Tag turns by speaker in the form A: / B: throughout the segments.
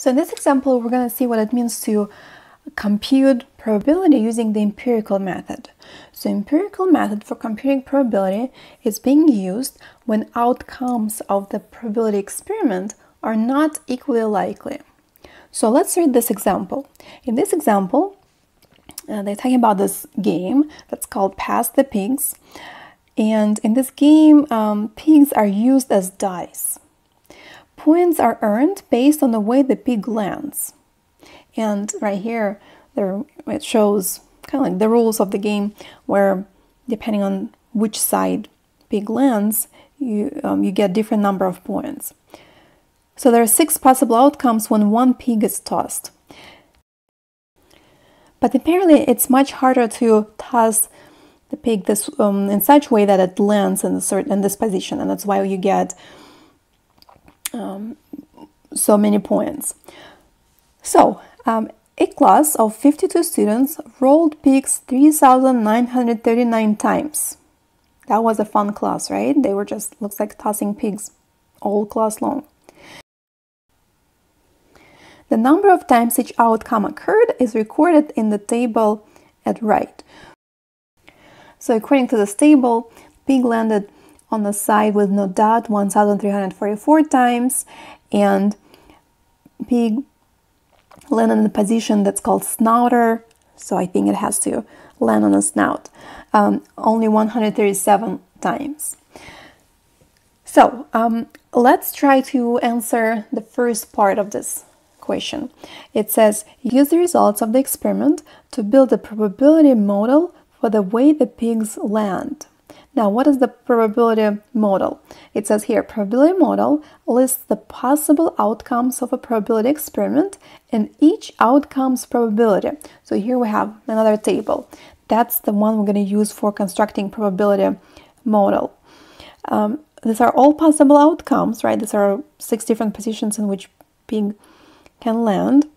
A: So in this example, we're going to see what it means to compute probability using the empirical method. So empirical method for computing probability is being used when outcomes of the probability experiment are not equally likely. So let's read this example. In this example, uh, they're talking about this game that's called Pass the Pigs. And in this game, um, pigs are used as dice. Points are earned based on the way the pig lands. And right here, there it shows kind of like the rules of the game, where depending on which side pig lands, you um, you get different number of points. So there are six possible outcomes when one pig is tossed. But apparently, it's much harder to toss the pig this um, in such a way that it lands in, a certain, in this position, and that's why you get um, so many points. So, um, a class of 52 students rolled pigs 3,939 times. That was a fun class, right? They were just, looks like tossing pigs all class long. The number of times each outcome occurred is recorded in the table at right. So according to this table, pig landed on the side with no dot 1344 times and pig landed in the position that's called snouter so I think it has to land on a snout um, only 137 times. So um, let's try to answer the first part of this question. It says, use the results of the experiment to build a probability model for the way the pigs land. Now, what is the probability model? It says here, probability model lists the possible outcomes of a probability experiment and each outcome's probability. So here we have another table. That's the one we're going to use for constructing probability model. Um, these are all possible outcomes, right? These are six different positions in which pig can land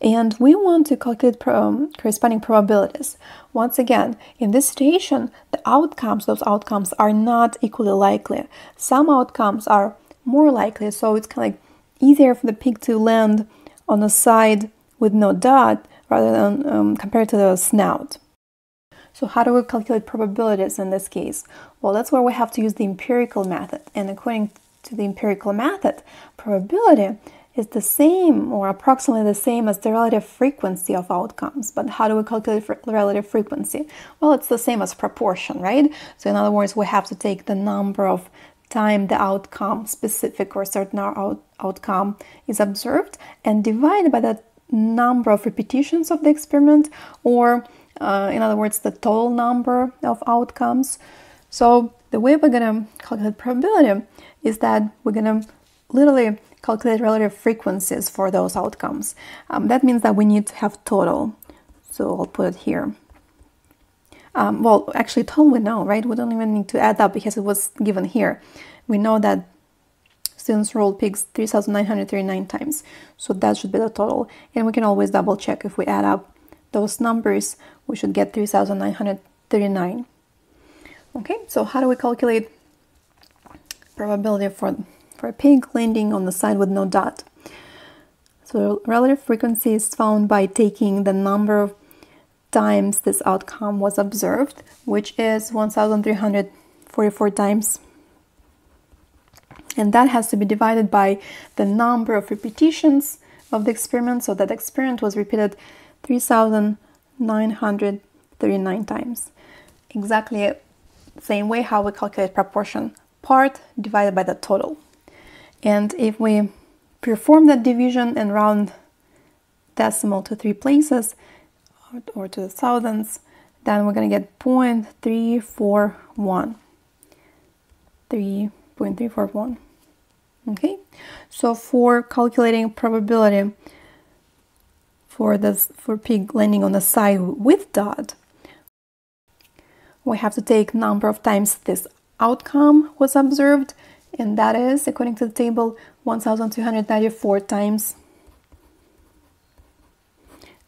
A: and we want to calculate um, corresponding probabilities. Once again, in this situation, the outcomes, those outcomes are not equally likely. Some outcomes are more likely, so it's kind of like easier for the pig to land on a side with no dot rather than um, compared to the snout. So how do we calculate probabilities in this case? Well, that's where we have to use the empirical method. And according to the empirical method, probability is the same or approximately the same as the relative frequency of outcomes. But how do we calculate relative frequency? Well, it's the same as proportion, right? So in other words, we have to take the number of time the outcome, specific or certain out outcome is observed and divide by the number of repetitions of the experiment or uh, in other words, the total number of outcomes. So the way we're going to calculate probability is that we're going to literally calculate relative frequencies for those outcomes. Um, that means that we need to have total. So I'll put it here. Um, well, actually, total we know, right? We don't even need to add up because it was given here. We know that students rolled pigs 3,939 times. So that should be the total. And we can always double check if we add up those numbers, we should get 3,939. Okay, so how do we calculate probability for for a pig landing on the side with no dot. So relative frequency is found by taking the number of times this outcome was observed, which is 1,344 times. And that has to be divided by the number of repetitions of the experiment. So that experiment was repeated 3,939 times. Exactly the same way how we calculate proportion part divided by the total. And if we perform that division and round decimal to three places or to the thousandths, then we're going to get 0.341. 3.341. Okay, so for calculating probability for this for pig landing on the side with dot, we have to take number of times this outcome was observed and that is, according to the table, 1294 times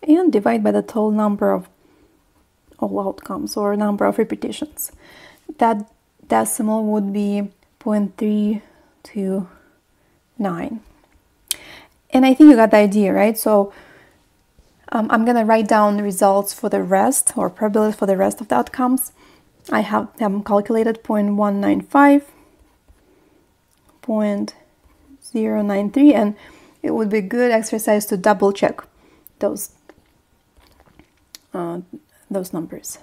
A: and divide by the total number of all outcomes or number of repetitions. That decimal would be 0.329. and I think you got the idea, right? So um, I'm gonna write down the results for the rest or probability for the rest of the outcomes. I have them calculated 0.195, 0.093, and it would be good exercise to double check those uh, those numbers.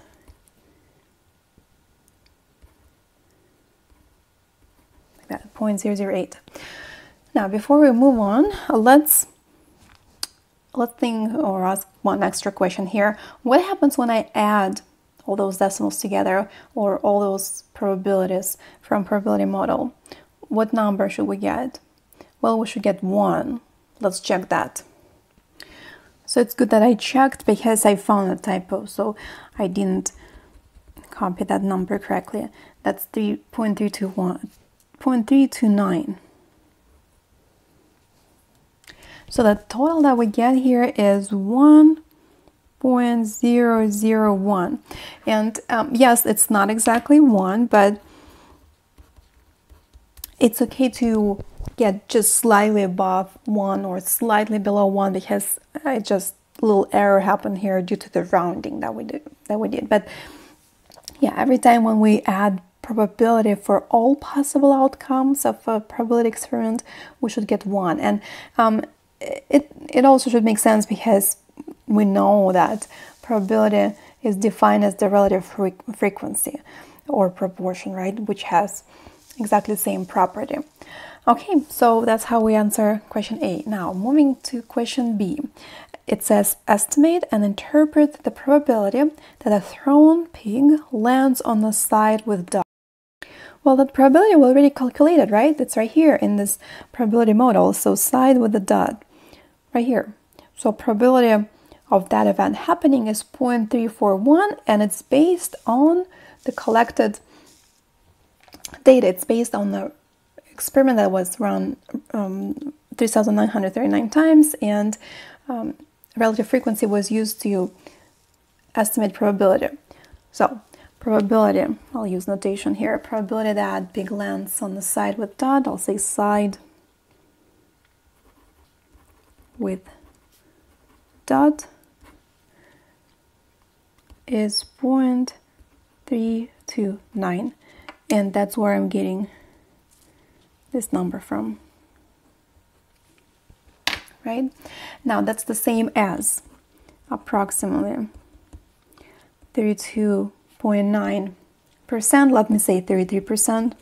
A: Like that, 0.008. Now, before we move on, let's let's think or ask one extra question here. What happens when I add all those decimals together or all those probabilities from probability model? What number should we get? Well, we should get 1. Let's check that. So it's good that I checked because I found a typo, so I didn't copy that number correctly. That's 3.321, 0.329. So the total that we get here is 1.001. And um, yes, it's not exactly 1, but it's okay to get just slightly above 1 or slightly below 1 because it just a little error happened here due to the rounding that we did that we did. But yeah every time when we add probability for all possible outcomes of a probability experiment we should get one. And um, it, it also should make sense because we know that probability is defined as the relative fre frequency or proportion, right, which has exactly the same property. Okay, so that's how we answer question A. Now, moving to question B. It says estimate and interpret the probability that a thrown pig lands on the side with dot. Well, that probability we already calculated, right? It's right here in this probability model. So side with the dot right here. So probability of that event happening is 0.341 and it's based on the collected data. It's based on the experiment that was run um, 3,939 times and um, relative frequency was used to estimate probability. So probability, I'll use notation here, probability that big lens on the side with dot, I'll say side with dot is 0.329 and that's where I'm getting this number from. Right? Now that's the same as approximately 32.9 percent. Let me say 33 percent.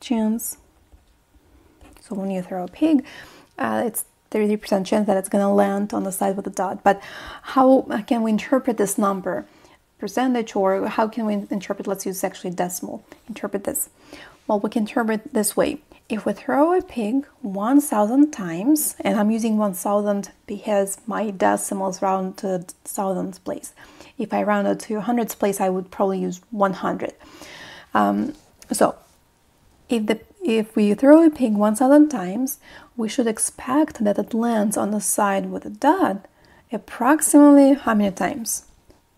A: Chance. So when you throw a pig, uh, it's 33 percent chance that it's going to land on the side with a dot. But how can we interpret this number? Percentage or how can we interpret, let's use actually decimal, interpret this. Well, we can interpret this way. If we throw a pig 1,000 times, and I'm using 1,000 because my decimals round to thousandths place. If I rounded to hundreds place, I would probably use 100. Um, so if the if we throw a pig 1000 times, we should expect that it lands on the side with a dot approximately how many times?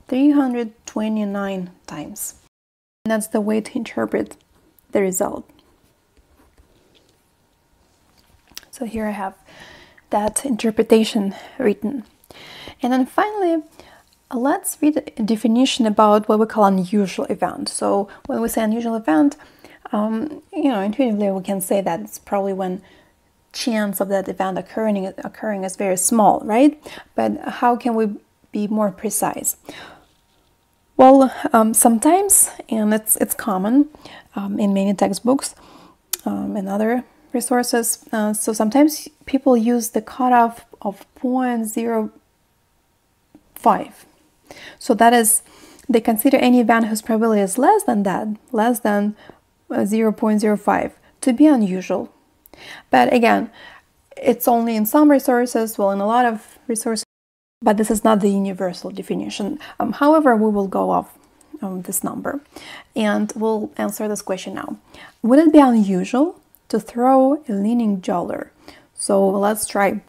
A: 329 times. And that's the way to interpret the result. So here I have that interpretation written. And then finally, let's read a definition about what we call unusual event. So when we say unusual event, um, you know, intuitively we can say that it's probably when chance of that event occurring occurring is very small, right? But how can we be more precise? Well, um, sometimes, and it's it's common um, in many textbooks um, and other resources. Uh, so sometimes people use the cutoff of 0.05. So that is, they consider any event whose probability is less than that, less than 0.05 to be unusual. But again, it's only in some resources, well, in a lot of resources, but this is not the universal definition. Um, however, we will go off um, this number and we'll answer this question now. Would it be unusual to throw a leaning jowler? So let's try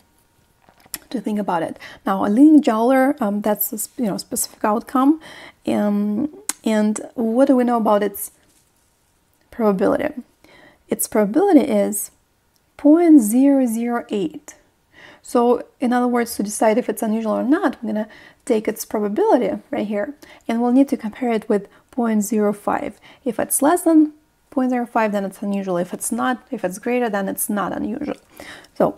A: to think about it. Now, a leaning jowler, um, that's a you know, specific outcome. Um, and what do we know about its probability. Its probability is 0.008. So in other words, to decide if it's unusual or not, we're going to take its probability right here, and we'll need to compare it with 0.05. If it's less than 0.05, then it's unusual. If it's not, if it's greater, then it's not unusual. So,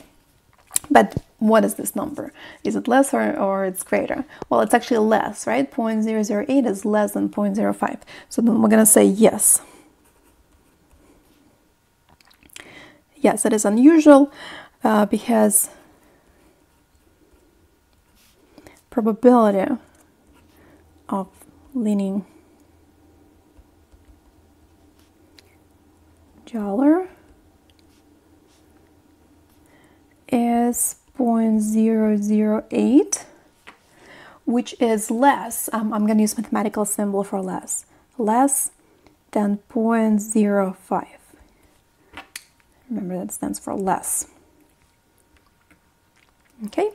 A: but what is this number? Is it less or, or it's greater? Well, it's actually less, right? 0.008 is less than 0.05. So then we're going to say yes. Yes, it is unusual uh, because probability of leaning Jowler is 0.008 which is less um, I'm going to use mathematical symbol for less less than 0.05 remember that stands for less okay?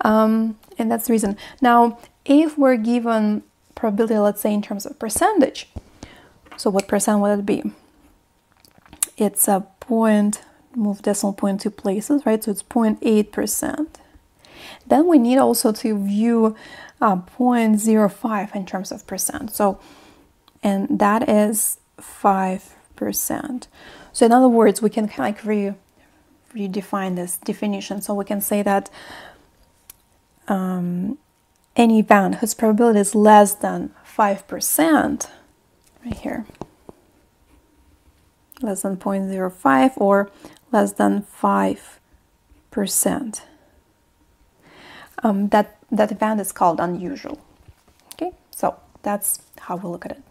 A: Um, and that's the reason. Now if we're given probability let's say in terms of percentage so what percent would it be? It's a point move decimal point two places right? So it's 0.8 percent. Then we need also to view uh, 0.05 in terms of percent. So and that is 5 percent. So in other words we can kind of like redefine this definition. So we can say that um, any event whose probability is less than 5%, right here, less than 0.05 or less than 5%. Um, that, that event is called unusual. Okay, so that's how we look at it.